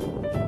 Eh,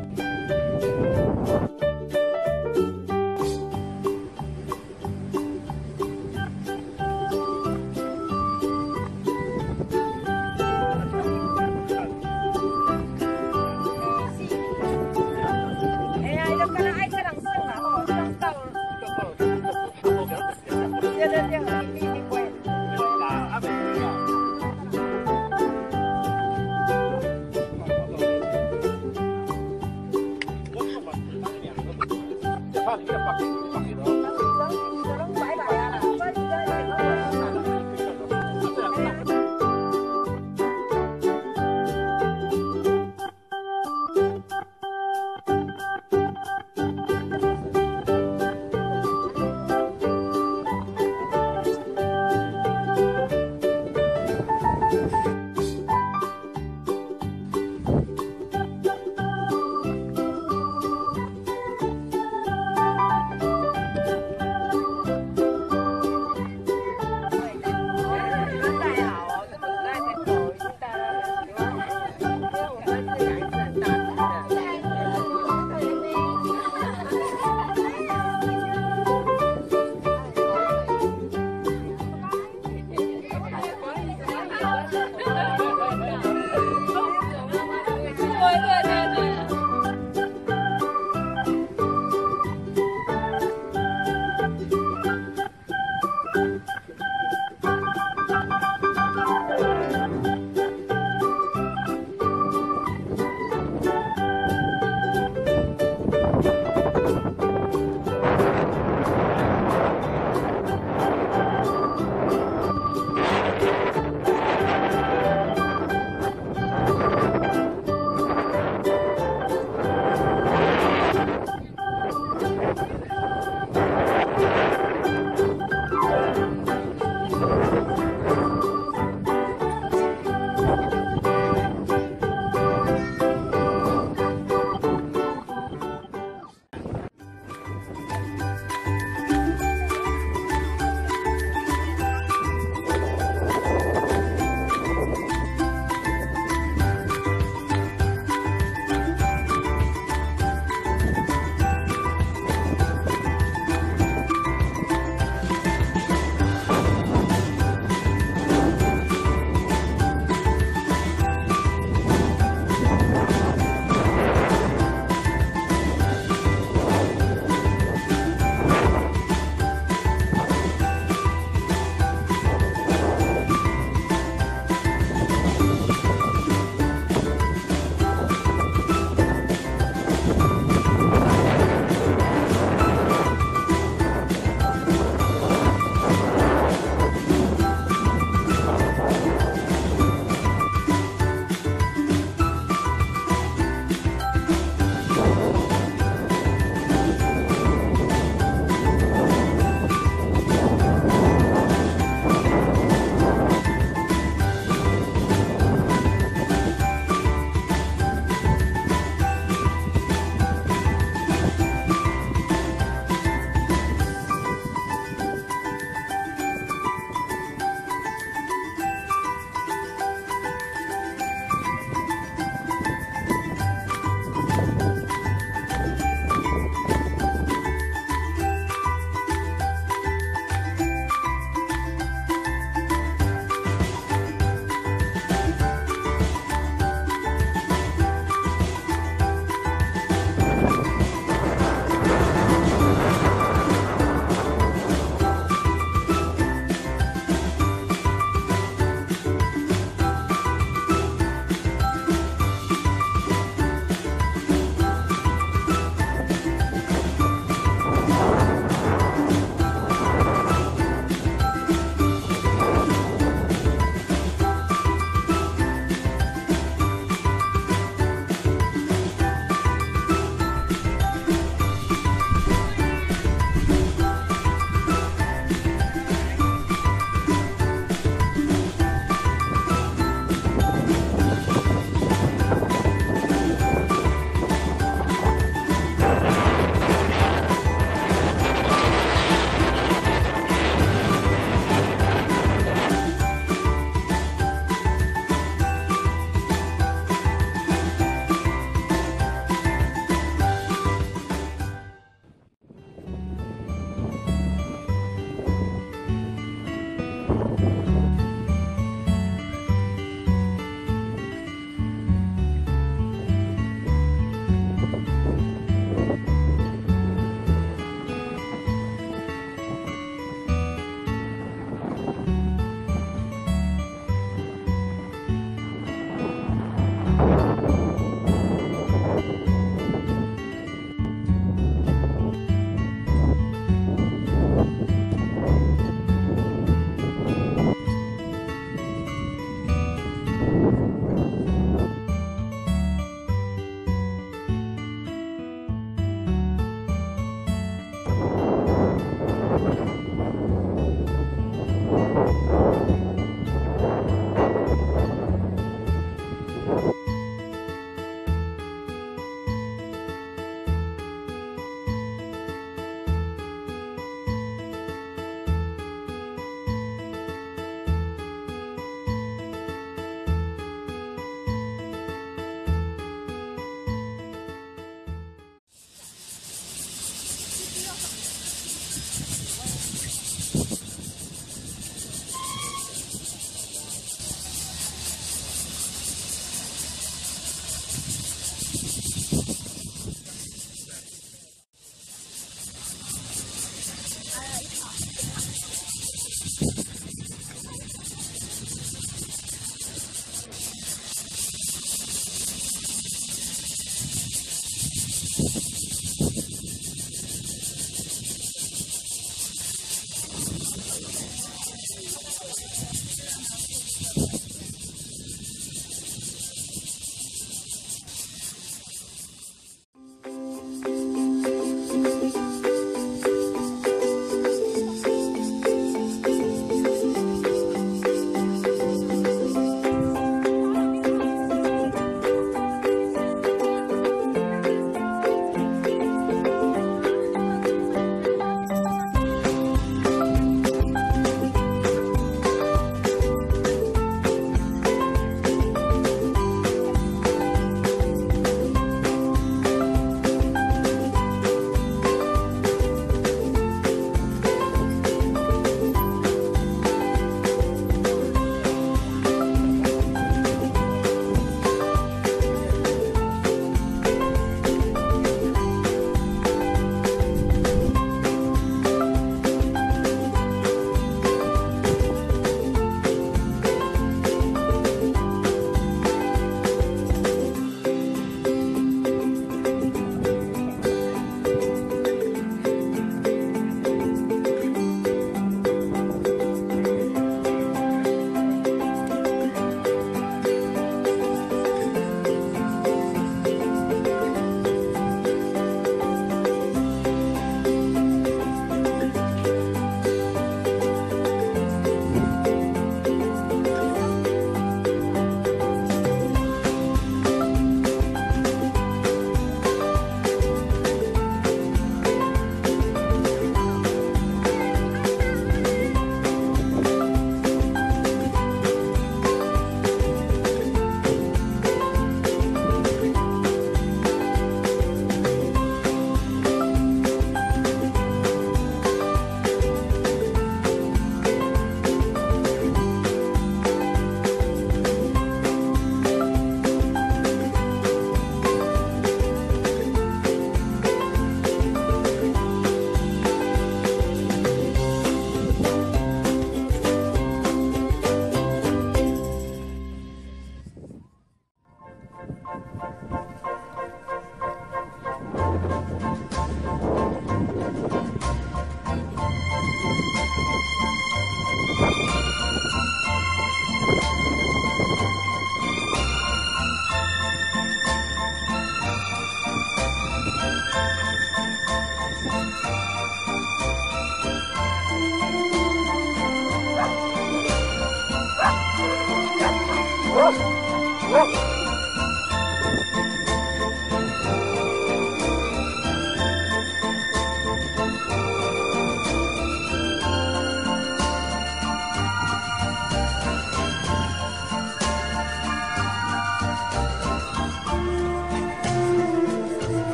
我。